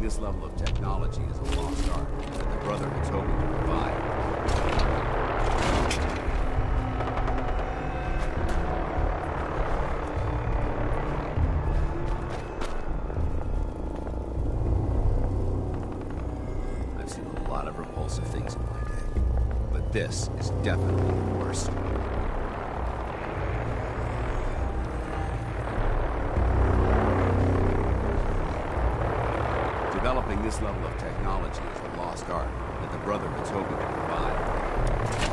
This level of technology is a lost art that the Brotherhood's hoping to provide. I've seen a lot of repulsive things in my day, but this is definitely the worst. This level of technology is a lost art that the Brotherhood's hoping to provide.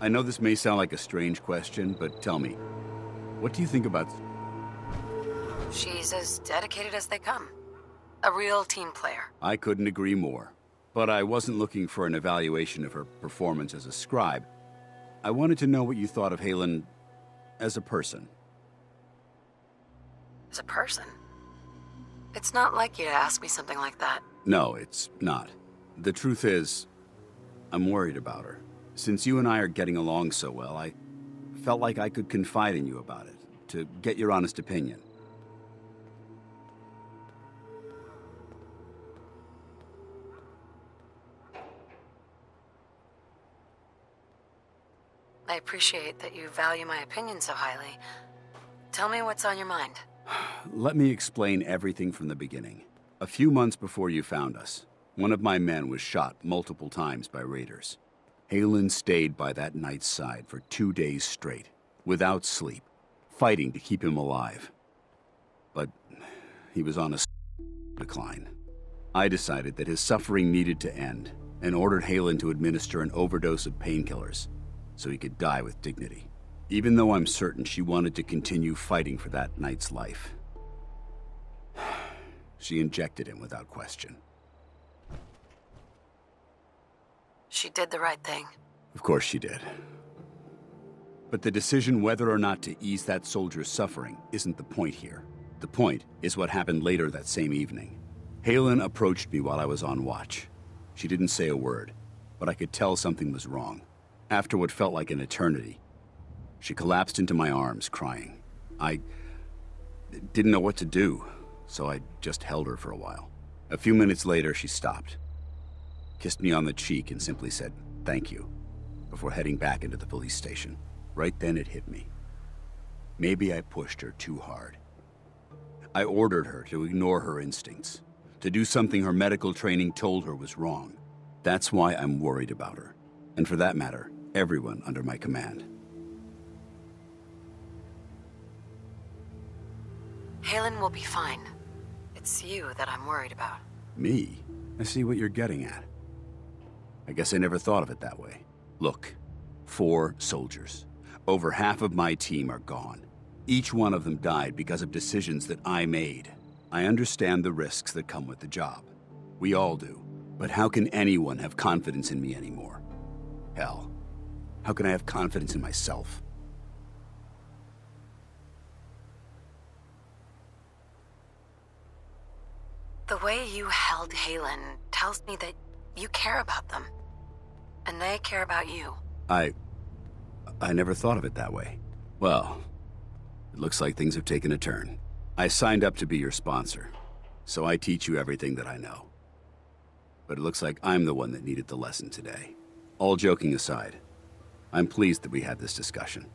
I know this may sound like a strange question, but tell me, what do you think about She's as dedicated as they come. A real team player. I couldn't agree more. But I wasn't looking for an evaluation of her performance as a scribe. I wanted to know what you thought of Haylen as a person. As a person. It's not like you to ask me something like that. No, it's not. The truth is, I'm worried about her. Since you and I are getting along so well, I felt like I could confide in you about it, to get your honest opinion. I appreciate that you value my opinion so highly. Tell me what's on your mind. Let me explain everything from the beginning. A few months before you found us, one of my men was shot multiple times by raiders. Haylen stayed by that knight's side for two days straight, without sleep, fighting to keep him alive. But he was on a decline. I decided that his suffering needed to end and ordered Haylen to administer an overdose of painkillers so he could die with dignity. Even though I'm certain she wanted to continue fighting for that knight's life. She injected him without question. She did the right thing. Of course she did. But the decision whether or not to ease that soldier's suffering isn't the point here. The point is what happened later that same evening. Haylen approached me while I was on watch. She didn't say a word, but I could tell something was wrong. After what felt like an eternity, she collapsed into my arms, crying. I didn't know what to do, so I just held her for a while. A few minutes later, she stopped, kissed me on the cheek, and simply said, Thank you, before heading back into the police station. Right then, it hit me. Maybe I pushed her too hard. I ordered her to ignore her instincts, to do something her medical training told her was wrong. That's why I'm worried about her, and for that matter, everyone under my command. Haylen will be fine. It's you that I'm worried about. Me? I see what you're getting at. I guess I never thought of it that way. Look, four soldiers. Over half of my team are gone. Each one of them died because of decisions that I made. I understand the risks that come with the job. We all do. But how can anyone have confidence in me anymore? Hell, how can I have confidence in myself? The way you held Haylen tells me that you care about them. And they care about you. I. I never thought of it that way. Well, it looks like things have taken a turn. I signed up to be your sponsor, so I teach you everything that I know. But it looks like I'm the one that needed the lesson today. All joking aside, I'm pleased that we had this discussion.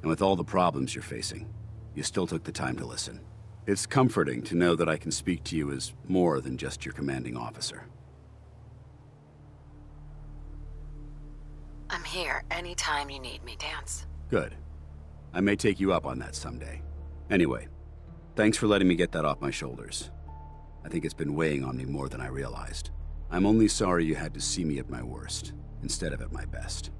And with all the problems you're facing, you still took the time to listen. It's comforting to know that I can speak to you as more than just your commanding officer. I'm here anytime you need me, Danse. Good. I may take you up on that someday. Anyway, thanks for letting me get that off my shoulders. I think it's been weighing on me more than I realized. I'm only sorry you had to see me at my worst, instead of at my best.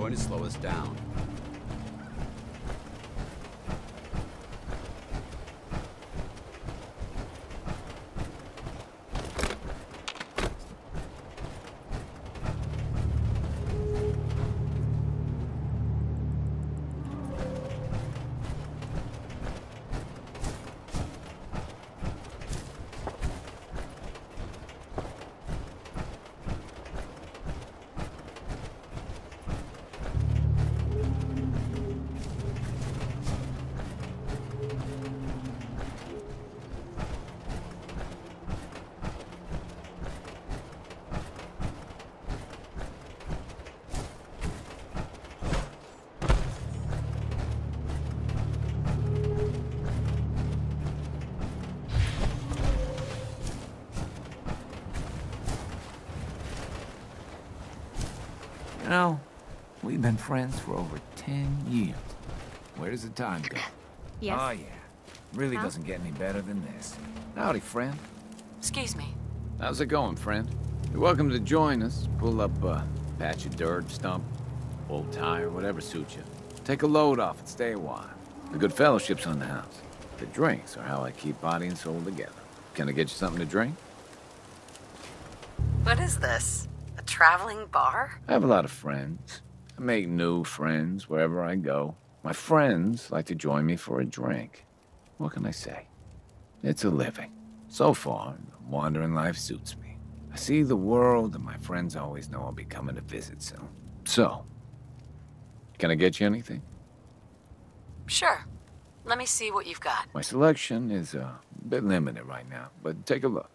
Going to slow us down. You know, we've been friends for over 10 years. Where does the time go? Yes. Oh, yeah. Really Huh? doesn't get any better than this. Howdy, friend. Excuse me. How's it going, friend? You're welcome to join us. Pull up a patch of dirt, stump, old tire, whatever suits you. Take a load off and stay a while. The good fellowship's on the house. The drinks are how I keep body and soul together. Can I get you something to drink? What is this? Traveling bar? I have a lot of friends. I make new friends wherever I go. My friends like to join me for a drink. What can I say? It's a living. So far, wandering life suits me. I see the world, and my friends always know I'll be coming to visit soon. So, can I get you anything? Sure. Let me see what you've got. My selection is a bit limited right now, but take a look.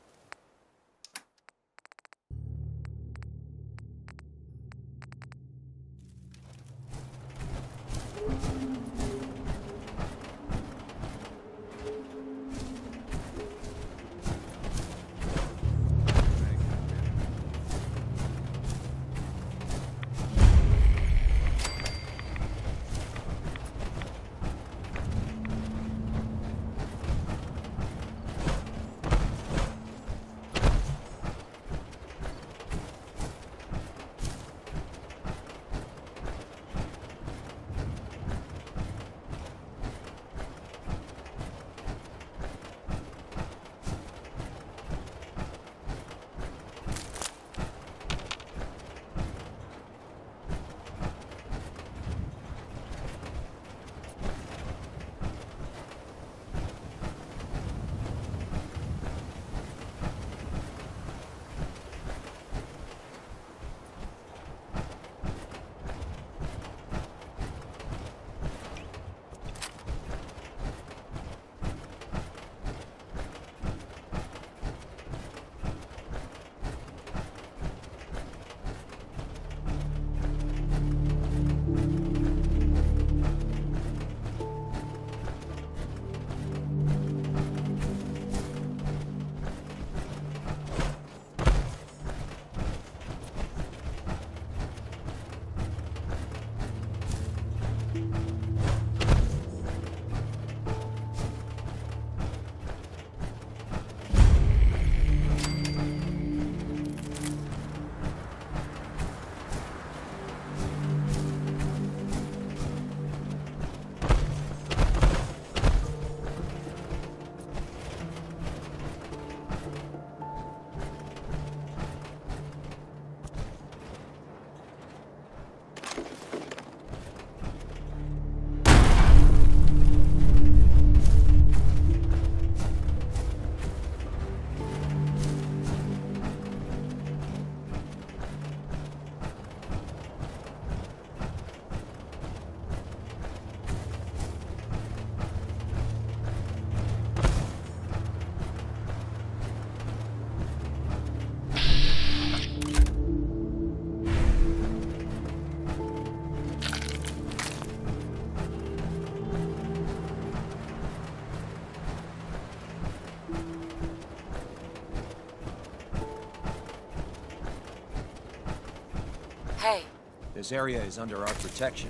This area is under our protection.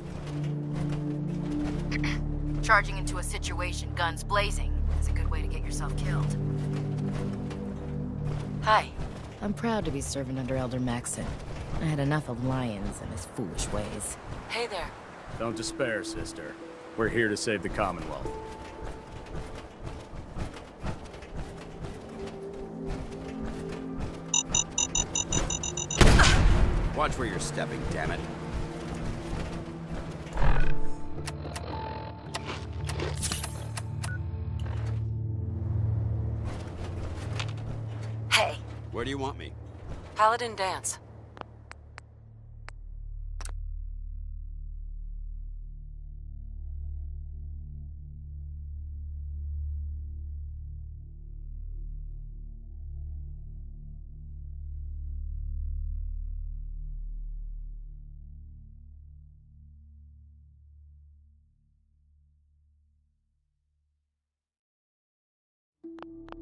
charging into a situation, guns blazing, is a good way to get yourself killed. Hi. I'm proud to be serving under Elder Maxson. I had enough of Lyons and his foolish ways. Hey there. Don't despair, sister. We're here to save the Commonwealth. Watch where you're stepping, damn it. Where do you want me? Paladin Danse.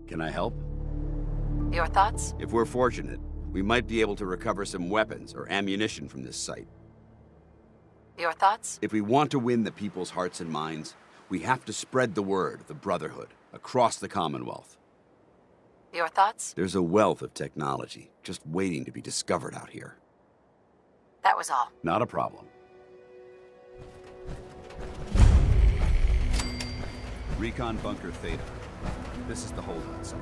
Can I help? Your thoughts? If we're fortunate, we might be able to recover some weapons or ammunition from this site. Your thoughts? If we want to win the people's hearts and minds, we have to spread the word of the Brotherhood across the Commonwealth. Your thoughts? There's a wealth of technology just waiting to be discovered out here. That was all. Not a problem. Recon Bunker Theta. This is the holdout site.